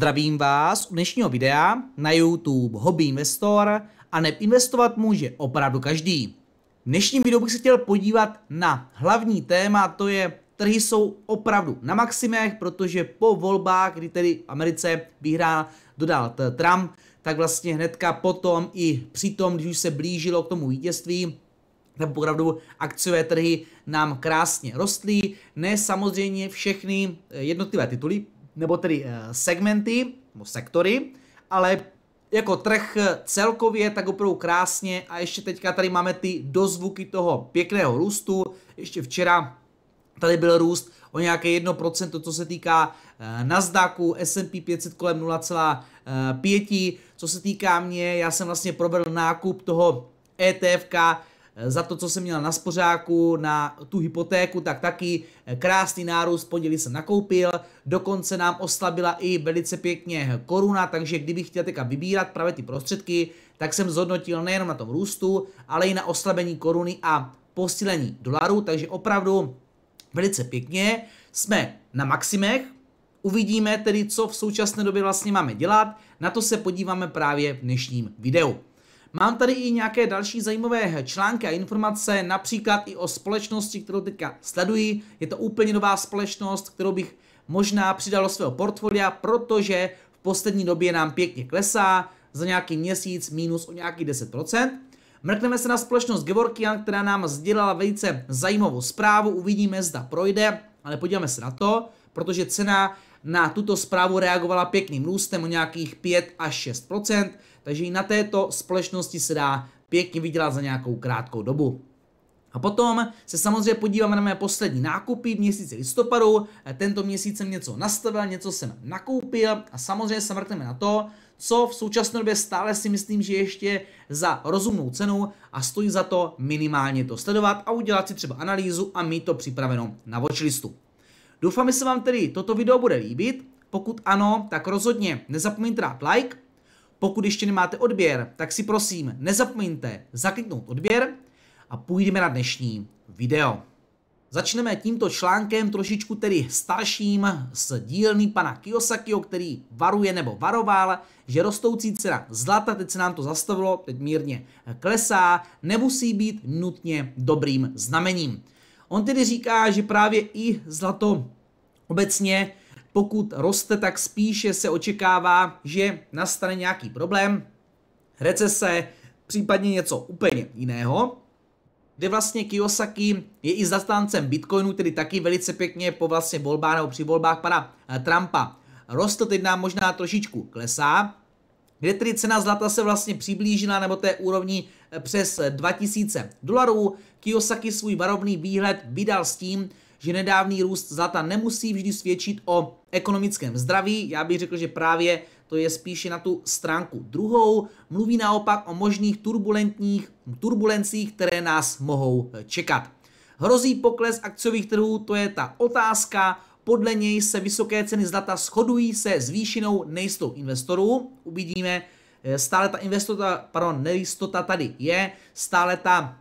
Zdravím vás u dnešního videa na YouTube Hobby Investor a neb investovat může opravdu každý. V dnešním videu bych se chtěl podívat na hlavní téma, to je trhy jsou opravdu na maximech, protože po volbách, kdy tedy v Americe vyhrál Donald Trump, tak vlastně hnedka potom i přitom, když už se blížilo k tomu vítězství, tak opravdu akciové trhy nám krásně rostly. Ne samozřejmě všechny jednotlivé tituly, nebo tedy eh, segmenty, nebo sektory, ale jako trh celkově tak opravdu krásně a ještě teďka tady máme ty dozvuky toho pěkného růstu. Ještě včera tady byl růst o nějaké 1%, co se týká eh, Nasdaqu, S&P 500 kolem 0,5, co se týká mě, já jsem vlastně provedl nákup toho ETFK Eh, za to, co jsem měl na spořáku, na tu hypotéku, tak taky eh, krásný nárůst, pondělí jsem nakoupil, dokonce nám oslabila i velice pěkně koruna, takže kdybych chtěl teďka vybírat právě ty prostředky, tak jsem zhodnotil nejenom na tom růstu, ale i na oslabení koruny a posílení dolaru, takže opravdu velice pěkně jsme na maximech, Uvidíme tedy, co v současné době vlastně máme dělat, na to se podíváme právě v dnešním videu. Mám tady i nějaké další zajímavé články a informace, například i o společnosti, kterou teďka sleduji. Je to úplně nová společnost, kterou bych možná přidal do svého portfolia, protože v poslední době nám pěkně klesá, za nějaký měsíc minus o nějakých 10%. Mrkneme se na společnost Gevorkian, která nám sdělala velice zajímavou zprávu, uvidíme, zda projde, ale podíváme se na to, protože cena na tuto zprávu reagovala pěkným růstem o nějakých 5 až 6 takže i na této společnosti se dá pěkně vydělat za nějakou krátkou dobu. A potom se samozřejmě podíváme na mé poslední nákupy v měsíci listopadu. Tento měsíc jsem něco nastavil, něco jsem nakoupil a samozřejmě se mrkneme na to, co v současné době stále si myslím, že ještě za rozumnou cenu a stojí za to minimálně to sledovat a udělat si třeba analýzu a mít to připraveno na watchlistu. Doufám, že se vám tedy toto video bude líbit. Pokud ano, tak rozhodně nezapomeňte dát like. Pokud ještě nemáte odběr, tak si prosím nezapomeňte zakliknout odběr a půjdeme na dnešní video. Začneme tímto článkem trošičku tedy starším z dílny pana Kiyosakiho, který varuje nebo varoval, že rostoucí cena zlata, teď se nám to zastavilo, teď mírně klesá, nemusí být nutně dobrým znamením. On tedy říká, že právě i zlato obecně, pokud roste, tak spíše se očekává, že nastane nějaký problém, recese, případně něco úplně jiného, kde vlastně Kiyosaki je i zastáncem Bitcoinu, který taky velice pěkně po vlastně volbách nebo při volbách pana eh, Trumpa rostl, teď nám možná trošičku klesá, kde tedy cena zlata se vlastně přiblížila nebo té úrovni eh, přes 2000 dolarů. Kiyosaki svůj varovný výhled vydal s tím, že nedávný růst zlata nemusí vždy svědčit o ekonomickém zdraví. Já bych řekl, že právě to je spíše na tu stránku druhou. Mluví naopak o možných turbulentních turbulencích, které nás mohou eh, čekat. Hrozí pokles akciových trhů, to je ta otázka. Podle něj se vysoké ceny zlata shodují se zvýšenou nejistou investorů. Uvidíme, eh, stále ta investota, pardon, nejistota tady je, stále ta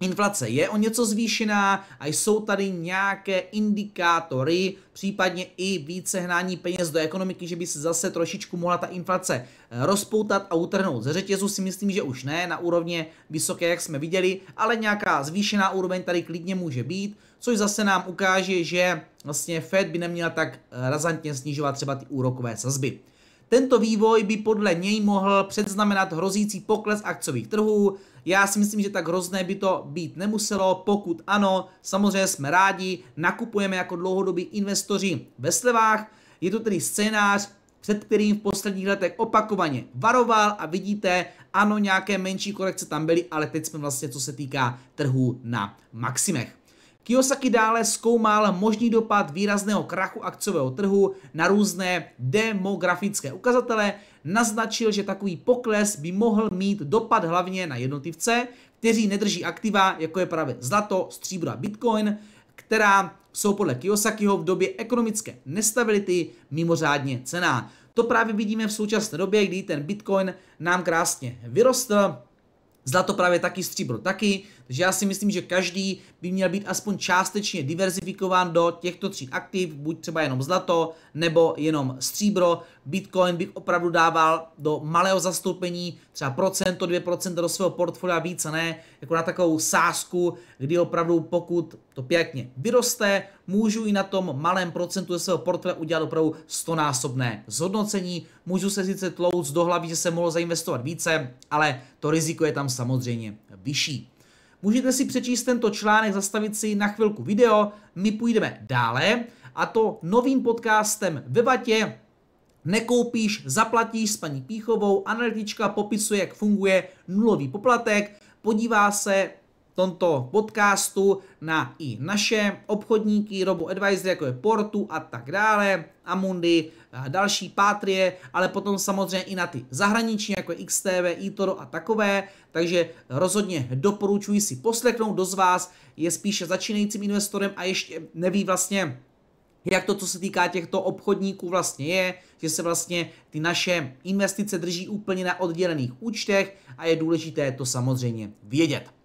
Inflace je o něco zvýšená a jsou tady nějaké indikátory, případně i více hnání peněz do ekonomiky, že by se zase trošičku mohla ta inflace eh, rozpoutat a utrhnout. Ze řetězu si myslím, že už ne na úrovně vysoké, jak jsme viděli, ale nějaká zvýšená úroveň tady klidně může být, což zase nám ukáže, že vlastně Fed by neměla tak eh, razantně snižovat třeba ty úrokové sazby. Tento vývoj by podle něj mohl předznamenat hrozící pokles akciových trhů. Já si myslím, že tak hrozné by to být nemuselo. Pokud ano, samozřejmě jsme rádi, nakupujeme jako dlouhodobí investoři ve slevách. Je to tedy scénář, před kterým v posledních letech opakovaně varoval a vidíte, ano, nějaké menší korekce tam byly, ale teď jsme vlastně, co se týká trhů na maximech. Kiyosaki dále zkoumal možný dopad výrazného krachu akciového trhu na různé demografické ukazatele, naznačil, že takový pokles by mohl mít dopad hlavně na jednotlivce, kteří nedrží aktiva, jako je právě zlato, stříbro a bitcoin, která jsou podle Kiyosakiho v době ekonomické nestability mimořádně cená. To právě vidíme v současné době, kdy ten bitcoin nám krásně vyrostl, Zlato právě taky, stříbro taky, takže já si myslím, že každý by měl být aspoň částečně diverzifikován do těchto tří aktiv, buď třeba jenom zlato, nebo jenom stříbro. Bitcoin bych opravdu dával do malého zastoupení, třeba procento, 2% do svého portfolia, více ne, jako na takovou sázku, kdy opravdu pokud to pěkně vyroste, můžu i na tom malém procentu ze svého portfolia udělat opravdu 100 násobné zhodnocení. Můžu se sice tlouct do hlavy, že se mohl zainvestovat více, ale to riziko je tam samozřejmě vyšší. Můžete si přečíst tento článek, zastavit si na chvilku video, my půjdeme dále a to novým podcastem ve Vatě Nekoupíš, zaplatíš s paní Píchovou, analytička popisuje, jak funguje nulový poplatek, podívá se tomto podcastu na i naše obchodníky, robo advisory, jako je Portu a tak dále, Amundi, další Patrie, ale potom samozřejmě i na ty zahraniční, jako je XTV, eToro a takové, takže rozhodně doporučuji si poslechnout, do z vás je spíše začínajícím investorem a ještě neví vlastně, jak to, co se týká těchto obchodníků vlastně je, že se vlastně ty naše investice drží úplně na oddělených účtech a je důležité to samozřejmě vědět.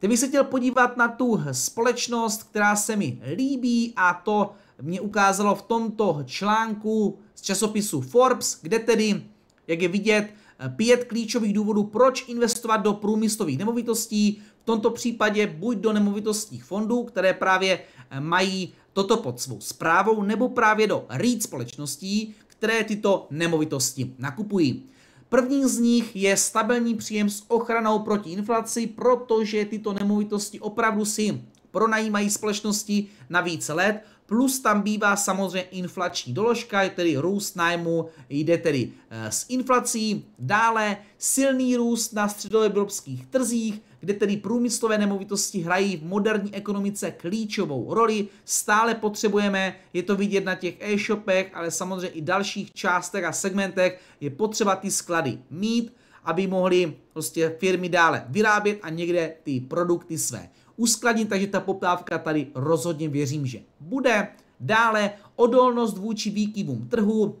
Teď bych se chtěl podívat na tu společnost, která se mi líbí a to mě ukázalo v tomto článku z časopisu Forbes, kde tedy, jak je vidět, pět klíčových důvodů, proč investovat do průmyslových nemovitostí, v tomto případě buď do nemovitostních fondů, které právě mají toto pod svou zprávou, nebo právě do REIT společností, které tyto nemovitosti nakupují. První z nich je stabilní příjem s ochranou proti inflaci, protože tyto nemovitosti opravdu si pronajímají společnosti na více let, plus tam bývá samozřejmě inflační doložka, tedy růst nájmu jde tedy eh, s inflací, dále silný růst na středoevropských trzích, kde tedy průmyslové nemovitosti hrají v moderní ekonomice klíčovou roli. Stále potřebujeme, je to vidět na těch e-shopech, ale samozřejmě i dalších částech a segmentech, je potřeba ty sklady mít, aby mohly prostě firmy dále vyrábět a někde ty produkty své uskladnit, takže ta poptávka tady rozhodně věřím, že bude. Dále odolnost vůči výkyvům trhu,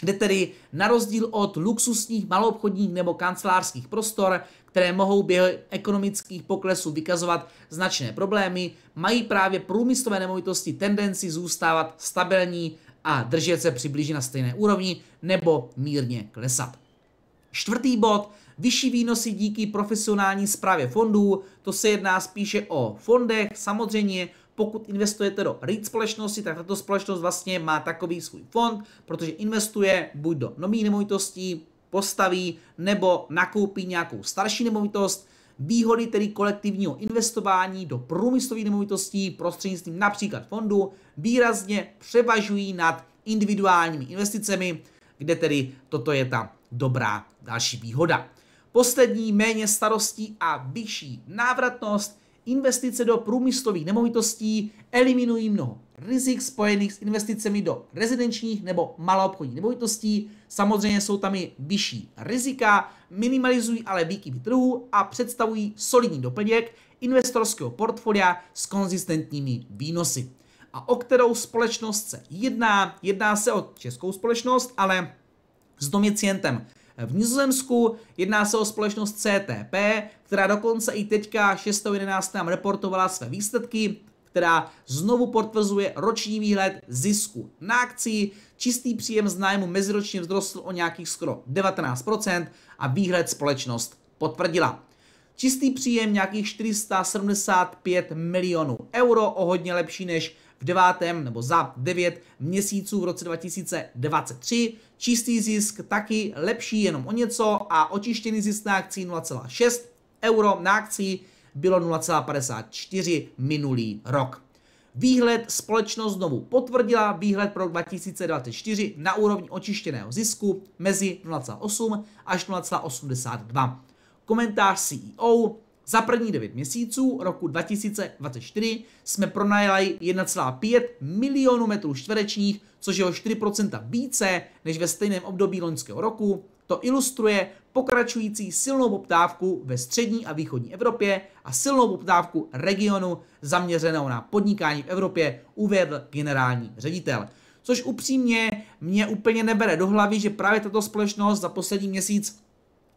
kde tedy na rozdíl od luxusních maloobchodních nebo kancelářských prostor, které mohou během ekonomických poklesů vykazovat značné problémy, mají právě průmyslové nemovitosti tendenci zůstávat stabilní a držet se přibližně na stejné úrovni nebo mírně klesat. Čtvrtý bod, vyšší výnosy díky profesionální zprávě fondů, to se jedná spíše o fondech, samozřejmě pokud investujete do REIT společnosti, tak tato společnost vlastně má takový svůj fond, protože investuje buď do nových nemovitostí, postaví nebo nakoupí nějakou starší nemovitost, Výhody tedy kolektivního investování do průmyslových nemovitostí prostřednictvím například fondu výrazně převažují nad individuálními investicemi, kde tedy toto je ta dobrá další výhoda. Poslední méně starostí a vyšší návratnost investice do průmyslových nemovitostí eliminují mnoho rizik spojených s investicemi do rezidenčních nebo maloobchodních nemovitostí. Samozřejmě jsou tam i vyšší rizika, minimalizují ale výkyvy trhu a představují solidní doplněk investorského portfolia s konzistentními výnosy. A o kterou společnost se jedná? Jedná se o českou společnost, ale s domicientem v Nizozemsku. Jedná se o společnost CTP, která dokonce i teďka 6.11. nám reportovala své výsledky, která znovu potvrzuje roční výhled zisku na akci. Čistý příjem z nájmu meziročně vzrostl o nějakých skoro 19% a výhled společnost potvrdila. Čistý příjem nějakých 475 milionů euro, o hodně lepší než v devátém nebo za 9 měsíců v roce 2023. Čistý zisk taky lepší jenom o něco a očištěný zisk na akcí 0,6 euro na akci bylo 0,54 minulý rok. Výhled společnost znovu potvrdila výhled pro 2024 na úrovni očištěného zisku mezi 0,8 až 0,82. Komentář CEO za první 9 měsíců roku 2024 jsme pronajali 1,5 milionu metrů čtverečních, což je o 4% více než ve stejném období loňského roku. To ilustruje pokračující silnou poptávku ve střední a východní Evropě a silnou poptávku regionu zaměřenou na podnikání v Evropě, uvedl generální ředitel. Což upřímně mě úplně nebere do hlavy, že právě tato společnost za poslední měsíc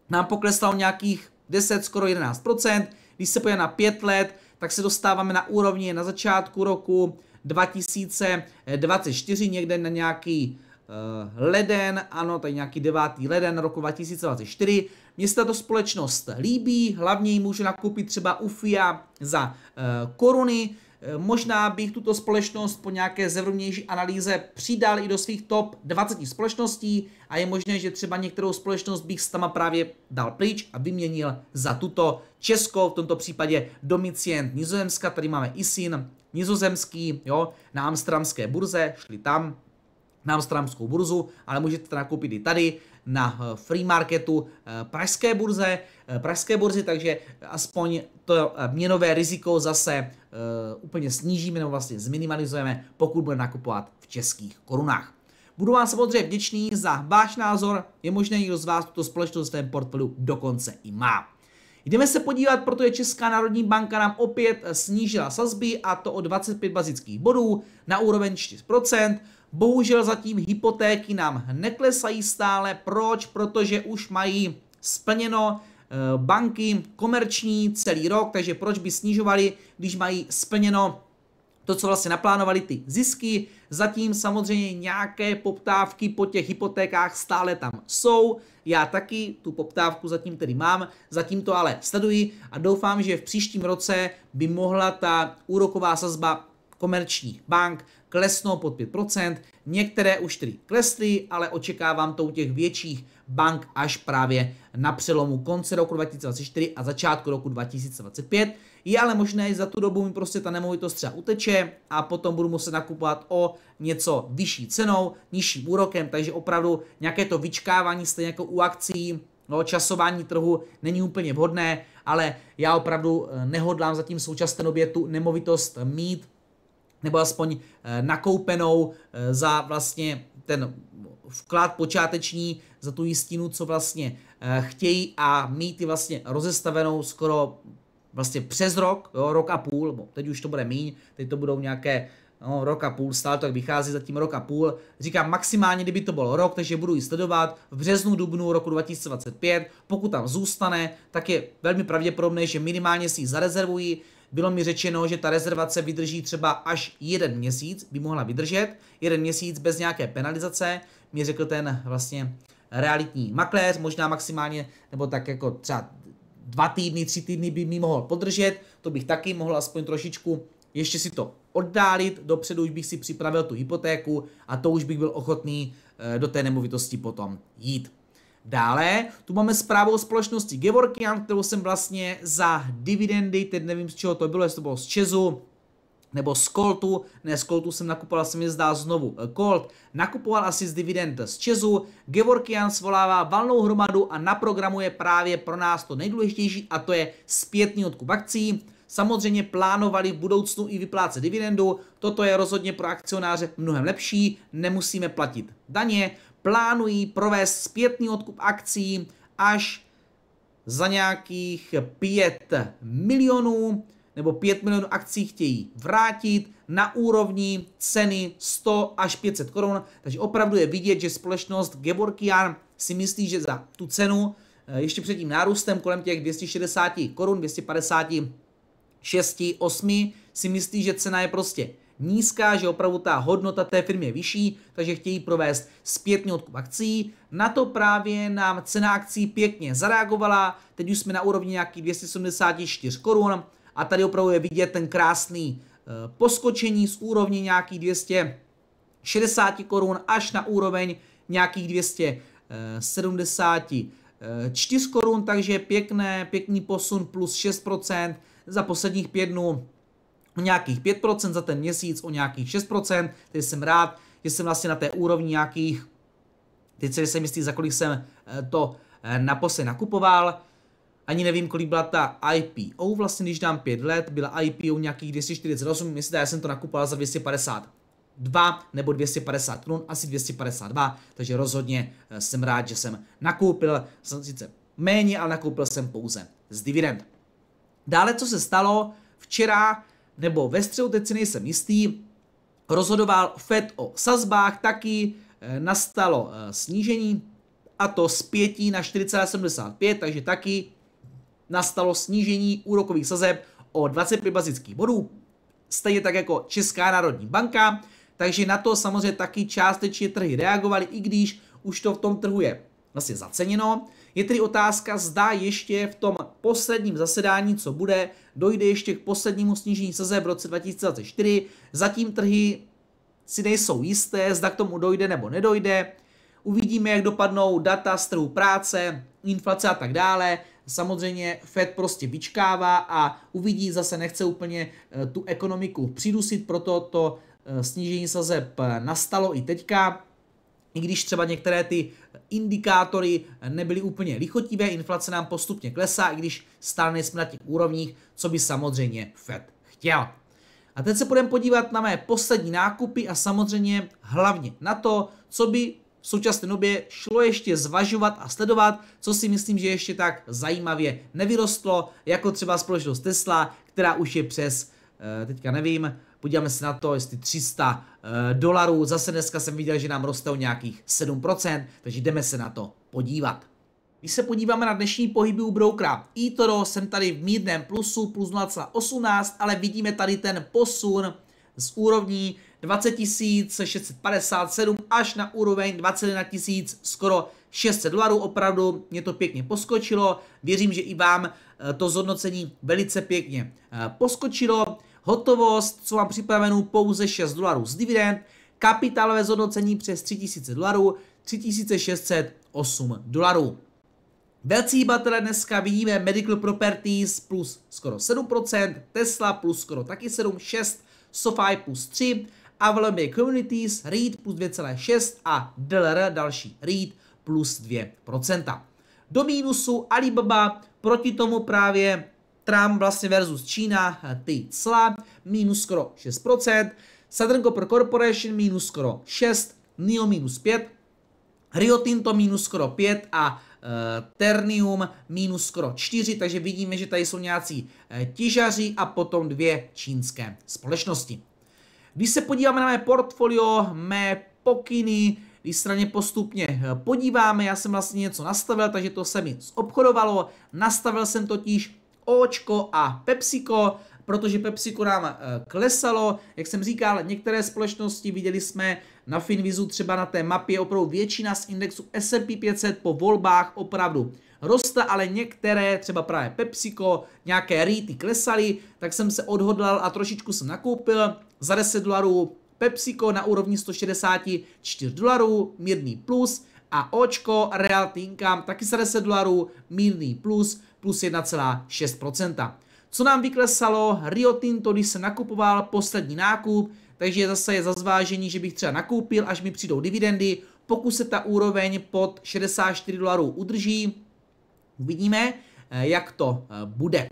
nám poklesla o nějakých 10, skoro 11%. Když se pojde na 5 let, tak se dostáváme na úrovni na začátku roku 2024, někde na nějaký uh, leden, ano, tady nějaký 9. leden roku 2024. Mně se tato společnost líbí, hlavně ji můžu nakoupit třeba u FIA za uh, koruny, možná bych tuto společnost po nějaké zevrubnější analýze přidal i do svých top 20 společností a je možné, že třeba některou společnost bych s tama právě dal pryč a vyměnil za tuto českou, v tomto případě domicient Nizozemska, tady máme ISIN, nizozemský, jo, na amsterdamské burze, šli tam, na amsterdamskou burzu, ale můžete to nakoupit i tady na eh, free marketu eh, pražské burze, eh, pražské burzy, takže aspoň to měnové riziko zase úplně snížíme nebo vlastně zminimalizujeme, pokud budeme nakupovat v českých korunách. Budu vám samozřejmě vděčný za váš názor, je možné někdo z vás tuto společnost v svém portfoliu dokonce i má. Jdeme se podívat, protože Česká národní banka nám opět snížila sazby a to o 25 bazických bodů na úroveň 4%. Bohužel zatím hypotéky nám neklesají stále. Proč? Protože už mají splněno eh, banky komerční celý rok, takže proč by snižovali, když mají splněno to, co vlastně naplánovali ty zisky. Zatím samozřejmě nějaké poptávky po těch hypotékách stále tam jsou. Já taky tu poptávku zatím tedy mám, zatím to ale sleduji a doufám, že v příštím roce by mohla ta úroková sazba komerčních bank klesnou pod 5%, některé už tedy klesly, ale očekávám to u těch větších bank až právě na přelomu konce roku 2024 a začátku roku 2025. Je ale možné, že za tu dobu mi prostě ta nemovitost třeba uteče a potom budu muset nakupovat o něco vyšší cenou, nižším úrokem, takže opravdu nějaké to vyčkávání stejně jako u akcí, no, časování trhu není úplně vhodné, ale já opravdu eh, nehodlám zatím v současné době tu nemovitost mít, nebo aspoň eh, nakoupenou eh, za vlastně ten vklad počáteční, za tu jistinu, co vlastně eh, chtějí a mít ji vlastně rozestavenou skoro vlastně přes rok, jo, rok a půl, bo teď už to bude míň, teď to budou nějaké no, rok a půl, stále to tak vychází zatím rok a půl. Říkám maximálně, kdyby to bylo rok, takže budu ji sledovat v březnu, dubnu roku 2025. Pokud tam zůstane, tak je velmi pravděpodobné, že minimálně si ji zarezervují, bylo mi řečeno, že ta rezervace vydrží třeba až jeden měsíc, by mohla vydržet, jeden měsíc bez nějaké penalizace, mi řekl ten vlastně realitní makléř, možná maximálně, nebo tak jako třeba dva týdny, tři týdny by mi mohl podržet, to bych taky mohl aspoň trošičku ještě si to oddálit, dopředu už bych si připravil tu hypotéku a to už bych byl ochotný eh, do té nemovitosti potom jít. Dále tu máme zprávu o společnosti Gevorkian, kterou jsem vlastně za dividendy, teď nevím z čeho to bylo, jestli to bylo z Česu, nebo z Coltu, ne z Coltu jsem nakupoval, se mi zdá znovu Colt, nakupoval asi z dividend z Česu, Gevorkian svolává valnou hromadu a naprogramuje právě pro nás to nejdůležitější a to je zpětný odkup akcí. Samozřejmě plánovali v budoucnu i vyplácet dividendu, toto je rozhodně pro akcionáře mnohem lepší, nemusíme platit daně, plánují provést zpětný odkup akcí až za nějakých 5 milionů nebo 5 milionů akcí chtějí vrátit na úrovni ceny 100 až 500 korun. Takže opravdu je vidět, že společnost Geborkian si myslí, že za tu cenu eh, ještě před tím nárůstem kolem těch 260 korun, 256, 8 si myslí, že cena je prostě nízká, že opravdu ta hodnota té firmy je vyšší, takže chtějí provést zpětný odkup akcí. Na to právě nám cena akcí pěkně zareagovala, teď už jsme na úrovni nějakých 274 korun a tady opravdu je vidět ten krásný e, poskočení z úrovně nějakých 260 korun až na úroveň nějakých 274 korun, takže pěkné, pěkný posun plus 6% za posledních pět dnů o nějakých 5% za ten měsíc, o nějakých 6%, tedy jsem rád, že jsem vlastně na té úrovni nějakých, teď se jsem jistý, za kolik jsem eh, to eh, naposledy nakupoval, ani nevím, kolik byla ta IPO, vlastně když dám 5 let, byla IPO nějakých 248, myslím, já jsem to nakupoval za 252 nebo 250 korun, asi 252, takže rozhodně eh, jsem rád, že jsem nakoupil, jsem sice méně, ale nakoupil jsem pouze z dividend. Dále, co se stalo, včera nebo ve středu, teď si nejsem jistý, rozhodoval Fed o sazbách, taky eh, nastalo eh, snížení a to z 5 na 4,75, takže taky nastalo snížení úrokových sazeb o 25 bazických bodů, stejně tak jako Česká národní banka, takže na to samozřejmě taky částečně trhy reagovaly, i když už to v tom trhu je vlastně zaceněno. Je tedy otázka, zda ještě v tom posledním zasedání, co bude, dojde ještě k poslednímu snížení sazeb v roce 2024. Zatím trhy si nejsou jisté, zda k tomu dojde nebo nedojde. Uvidíme, jak dopadnou data z trhu práce, inflace a tak dále. Samozřejmě Fed prostě vyčkává a uvidí, zase nechce úplně eh, tu ekonomiku přidusit, proto to eh, snížení sazeb eh, nastalo i teďka. I když třeba některé ty indikátory nebyly úplně lichotivé, inflace nám postupně klesá, i když stále jsme na těch úrovních, co by samozřejmě Fed chtěl. A teď se budeme podívat na mé poslední nákupy a samozřejmě hlavně na to, co by v současné době šlo ještě zvažovat a sledovat, co si myslím, že ještě tak zajímavě nevyrostlo, jako třeba společnost Tesla, která už je přes, eh, teďka nevím, podíváme se na to, jestli 300 eh, dolarů, zase dneska jsem viděl, že nám roste o nějakých 7%, takže jdeme se na to podívat. Když se podíváme na dnešní pohyby u brokera eToro, jsem tady v mírném plusu, plus 0,18, ale vidíme tady ten posun z úrovní 20 657 až na úroveň 21 000 skoro 600 dolarů. Opravdu mě to pěkně poskočilo. Věřím, že i vám eh, to zhodnocení velice pěkně eh, poskočilo. Hotovost, co mám připravenou, pouze 6 dolarů z dividend. Kapitálové zhodnocení přes 3000 dolarů, 3608 dolarů. Velcí hýbatele dneska vidíme Medical Properties plus skoro 7%, Tesla plus skoro taky 7, 6, SoFi plus 3, Avalon Communities, REIT plus 2,6 a DLR další REIT plus 2%. Do mínusu Alibaba, proti tomu právě Trump vlastně versus Čína, ty cla, minus skoro 6%, Southern Copper Corporation minus skoro 6, NIO minus 5, Rio Tinto minus skoro 5 a uh, Ternium minus skoro 4, takže vidíme, že tady jsou nějací uh, těžaři a potom dvě čínské společnosti. Když se podíváme na mé portfolio, mé pokyny, když straně postupně eh, podíváme, já jsem vlastně něco nastavil, takže to se mi zobchodovalo. Nastavil jsem totiž Očko a PepsiCo, protože PepsiCo nám eh, klesalo. Jak jsem říkal, některé společnosti viděli jsme na Finvizu třeba na té mapě opravdu většina z indexu S&P 500 po volbách opravdu roste, ale některé, třeba právě PepsiCo, nějaké REITy klesaly, tak jsem se odhodlal a trošičku jsem nakoupil za 10 dolarů PepsiCo na úrovni 164 dolarů, mírný plus a Očko Realty Income taky za 10 dolarů, mírný plus, plus 1,6%. Co nám vyklesalo, Rio Tinto, když jsem nakupoval poslední nákup, takže zase je za zvážení, že bych třeba nakoupil, až mi přijdou dividendy, pokud se ta úroveň pod 64 dolarů udrží, uvidíme, eh, jak to eh, bude.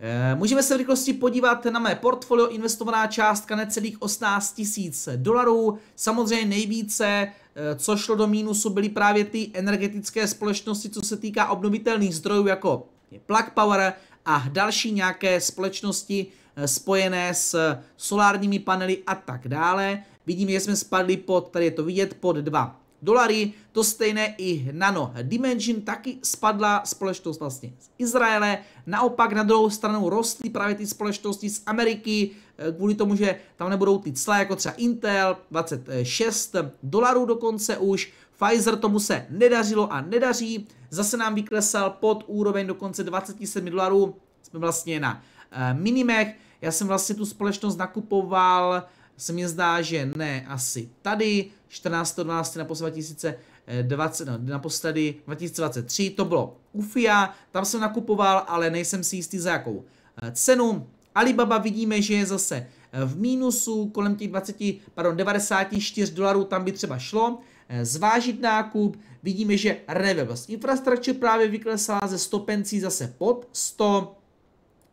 Eh, můžeme se v rychlosti podívat na mé portfolio, investovaná částka necelých 18 tisíc dolarů. Samozřejmě nejvíce, co šlo do mínusu, byly právě ty energetické společnosti, co se týká obnovitelných zdrojů, jako Plug Power a další nějaké společnosti spojené s solárními panely a tak dále. Vidíme, že jsme spadli pod, tady je to vidět, pod 2 dolary. To stejné i Nano Dimension, taky spadla společnost vlastně z Izraele. Naopak na druhou stranu rostly právě ty společnosti z Ameriky, eh, kvůli tomu, že tam nebudou ty cla jako třeba Intel, 26 dolarů dokonce už. Pfizer tomu se nedařilo a nedaří. Zase nám vyklesal pod úroveň dokonce 27 dolarů. Jsme vlastně na eh, minimech. Já jsem vlastně tu společnost nakupoval se mi zdá, že ne asi tady, 14.12. naposledy 2020, no, naposledy 2023, to bylo UFIA, tam jsem nakupoval, ale nejsem si jistý za jakou eh, cenu. Alibaba vidíme, že je zase eh, v mínusu kolem těch 20, pardon, 94 dolarů, tam by třeba šlo eh, zvážit nákup. Vidíme, že Renewables Infrastructure právě vyklesala ze 100 pencí zase pod 100,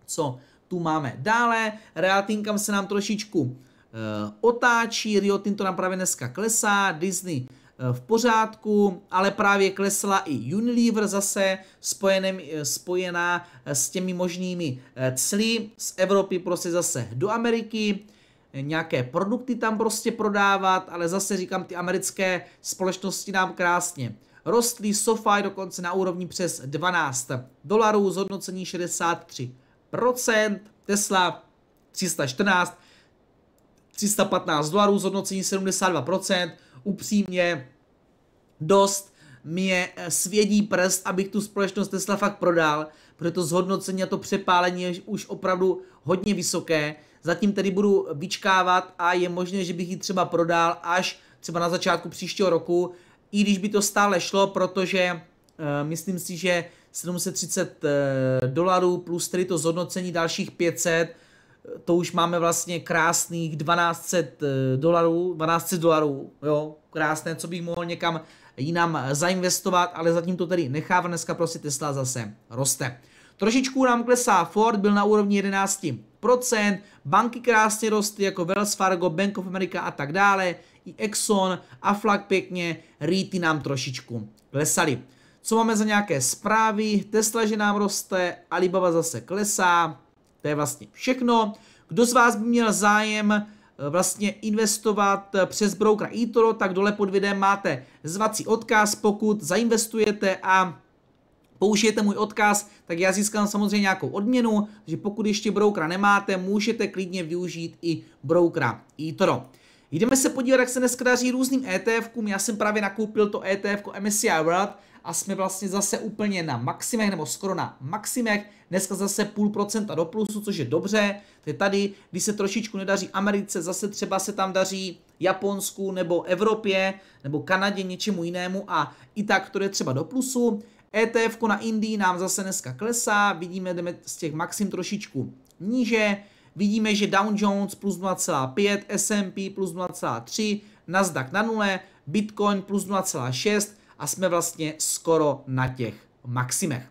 co tu máme dále. Realtinkam se nám trošičku otáčí, Rio Tinto nám právě dneska klesá, Disney eh, v pořádku, ale právě klesla i Unilever zase spojeném, eh, spojená s těmi možnými cly z Evropy prostě zase do Ameriky, nějaké produkty tam prostě prodávat, ale zase říkám, ty americké společnosti nám krásně rostly SoFi dokonce na úrovni přes 12 dolarů, zhodnocení 63%, Tesla 314, 315 dolarů, zhodnocení 72%, upřímně dost mě eh, svědí prst, abych tu společnost Tesla fakt prodal, protože to zhodnocení a to přepálení je už opravdu hodně vysoké. Zatím tedy budu vyčkávat a je možné, že bych ji třeba prodal až třeba na začátku příštího roku, i když by to stále šlo, protože uh, myslím si, že 730 uh, eh, dolarů plus tedy to zhodnocení dalších 500, to už máme vlastně krásných 1200 dolarů, 1200 dolarů, jo, krásné, co bych mohl někam jinam zainvestovat, ale zatím to tedy nechává, dneska prostě Tesla zase roste. Trošičku nám klesá Ford, byl na úrovni 11%, banky krásně rostly jako Wells Fargo, Bank of America a tak dále, i Exxon, Aflac pěkně, REITy nám trošičku klesaly. Co máme za nějaké zprávy? Tesla, že nám roste, Alibaba zase klesá, to je vlastně všechno. Kdo z vás by měl zájem Eh, vlastně investovat eh, přes broukra eToro, tak dole pod videem máte zvací odkaz, pokud zainvestujete a použijete můj odkaz, tak já získám samozřejmě nějakou odměnu, takže pokud ještě broukra nemáte, můžete klidně využít i broukra eToro. Jdeme se podívat, jak se dneska daří různým ETF-kům. Já jsem právě nakoupil to ETF MSCI World a jsme vlastně zase úplně na maximech, nebo skoro na maximech. Dneska zase půl procenta do plusu, což je dobře. To je tady, když se trošičku nedaří Americe, zase třeba se tam daří Japonsku nebo Evropě nebo Kanadě, něčemu jinému a i tak to je třeba do plusu. ETF na Indii nám zase dneska klesá, vidíme, jdeme z těch maxim trošičku níže. Vidíme, že Dow Jones plus 0,5, S&P plus 0,3, Nasdaq na nule, Bitcoin plus 0,6 a jsme vlastně skoro na těch maximech.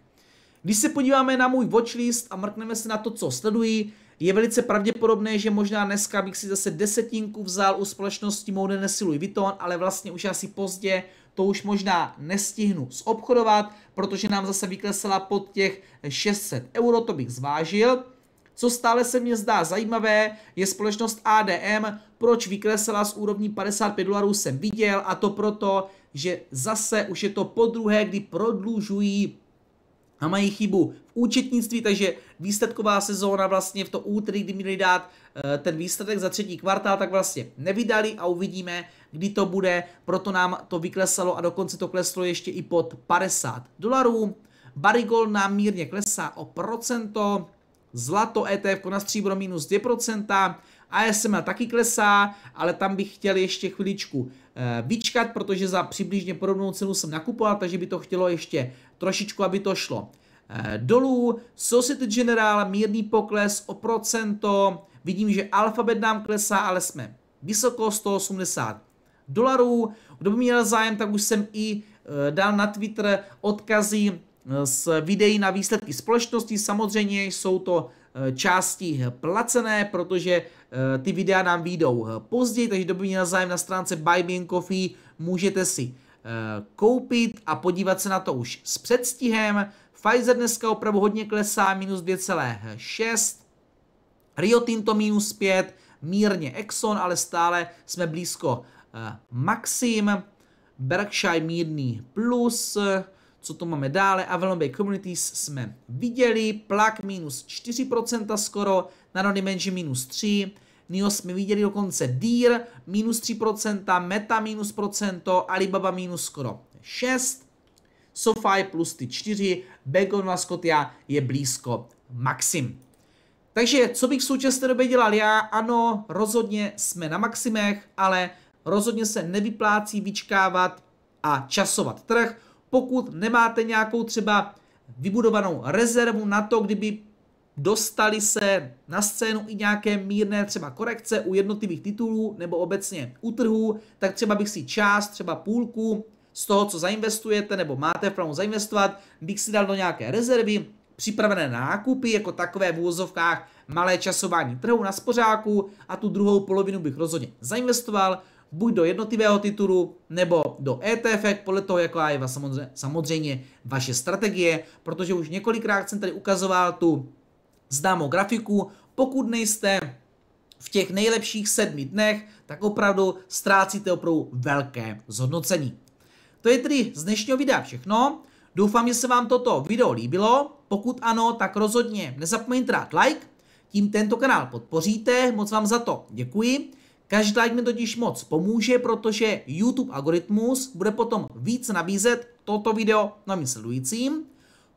Když se podíváme na můj watchlist a mrkneme se na to, co sleduji, je velice pravděpodobné, že možná dneska bych si zase desetinku vzal u společnosti Mode Nessi Louis Vuitton, ale vlastně už asi pozdě, to už možná nestihnu zobchodovat, protože nám zase vyklesala pod těch 600 euro, to bych zvážil. Co stále se mně zdá zajímavé, je společnost ADM, proč vyklesala z úrovní 55 dolarů jsem viděl a to proto, že zase už je to po druhé, kdy prodlužují a mají chybu v účetnictví, takže výsledková sezóna vlastně v to úterý, kdy měli dát eh, ten výsledek za třetí kvartál, tak vlastně nevydali a uvidíme, kdy to bude, proto nám to vyklesalo a dokonce to kleslo ještě i pod 50 dolarů. Barigol nám mírně klesá o procento, zlato ETF na stříbro minus 2%, ASML taky klesá, ale tam bych chtěl ještě chviličku eh, vyčkat, protože za přibližně podobnou cenu jsem nakupoval, takže by to chtělo ještě trošičku, aby to šlo eh, dolů. Society General mírný pokles o procento, vidím, že Alphabet nám klesá, ale jsme vysoko 180 dolarů. Kdo by měl zájem, tak už jsem i eh, dal na Twitter odkazy s videí na výsledky společnosti. Samozřejmě jsou to Eh, části placené, protože eh, ty videa nám výjdou eh, později, takže kdo by měl zájem na stránce Buy Me Coffee, můžete si koupit a podívat se na to už s předstihem. Pfizer dneska opravdu hodně klesá, minus 2,6. Rio Tinto minus 5, mírně Exxon, ale stále jsme blízko Maxim. Berkshire mírný plus, co to máme dále, Avalon Bay Communities jsme viděli, Plug minus 4% skoro, Nano Dimension minus 3, NIOS jsme viděli dokonce Deer minus 3%, Meta minus procento, Alibaba minus skoro 6, SoFi plus ty 4, Begon Scotia je blízko Maxim. Takže co bych v současné době dělal já? Ano, rozhodně jsme na maximech, ale rozhodně se nevyplácí vyčkávat a časovat trh pokud nemáte nějakou třeba vybudovanou rezervu na to, kdyby dostali se na scénu i nějaké mírné třeba korekce u jednotlivých titulů nebo obecně u trhů, tak třeba bych si část, třeba půlku z toho, co zainvestujete nebo máte v plánu zainvestovat, bych si dal do nějaké rezervy, připravené nákupy, jako takové v úvozovkách malé časování trhu na spořáku a tu druhou polovinu bych rozhodně zainvestoval, buď do jednotlivého titulu nebo do ETF, podle toho, jaká je samozřejmě, samozřejmě vaše strategie, protože už několikrát jsem tady ukazoval tu známou grafiku, pokud nejste v těch nejlepších sedmi dnech, tak opravdu ztrácíte opravdu velké zhodnocení. To je tedy z dnešního videa všechno. Doufám, že se vám toto video líbilo. Pokud ano, tak rozhodně nezapomeňte dát like. Tím tento kanál podpoříte, moc vám za to děkuji. Každý like mi totiž moc pomůže, protože YouTube algoritmus bude potom víc nabízet toto video novým sledujícím.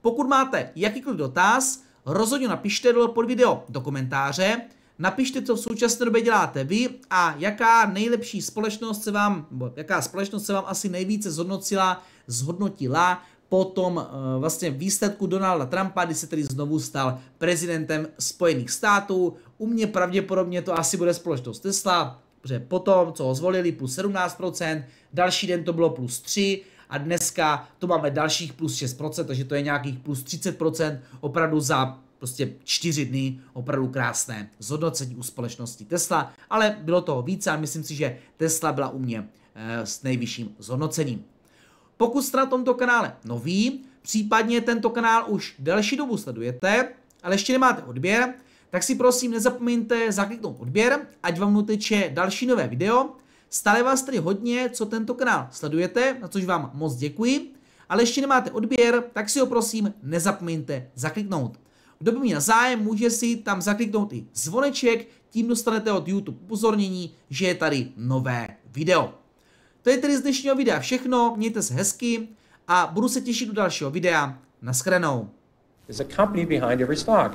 Pokud máte jakýkoliv dotaz, rozhodně napište dole pod video do komentáře. Napište, co v současné době děláte vy a jaká nejlepší společnost se vám, jaká společnost se vám asi nejvíce zhodnotila, zhodnotila po tom uh, vlastně výsledku Donalda Trumpa, kdy se tedy znovu stal prezidentem Spojených států. U mě pravděpodobně to asi bude společnost Tesla, protože potom, co ho zvolili, plus 17%, další den to bylo plus 3%, a dneska to máme dalších plus 6%, takže to je nějakých plus 30% opravdu za prostě čtyři dny opravdu krásné zhodnocení u společnosti Tesla, ale bylo toho více a myslím si, že Tesla byla u mě e, s nejvyšším zhodnocením. Pokud jste na tomto kanále nový, případně tento kanál už delší dobu sledujete, ale ještě nemáte odběr, tak si prosím nezapomeňte zakliknout odběr, ať vám uteče další nové video. Stále vás tedy hodně, co tento kanál sledujete, na což vám moc děkuji, ale ještě nemáte odběr, tak si ho prosím nezapomeňte zakliknout. Kdo by měl zájem, může si tam zakliknout i zvoneček, tím dostanete od YouTube upozornění, že je tady nové video. To je tedy z dnešního videa všechno, mějte se hezky a budu se těšit dalšího videa. Naschledanou. There's a company behind every stock.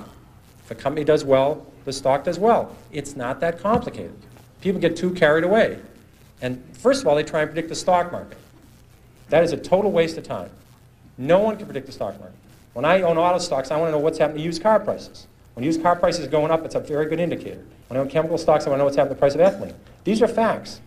If a company does well, the stock does well. It's not that complicated. People get too carried away. And first of all, they try and predict the stock market. That is a total waste of time. No one can predict the stock market. When I own auto stocks, I want to know what's happening to used car prices. When used car prices are going up, it's a very good indicator. When I own chemical stocks, I want to know what's happening to the price of ethylene. These are facts.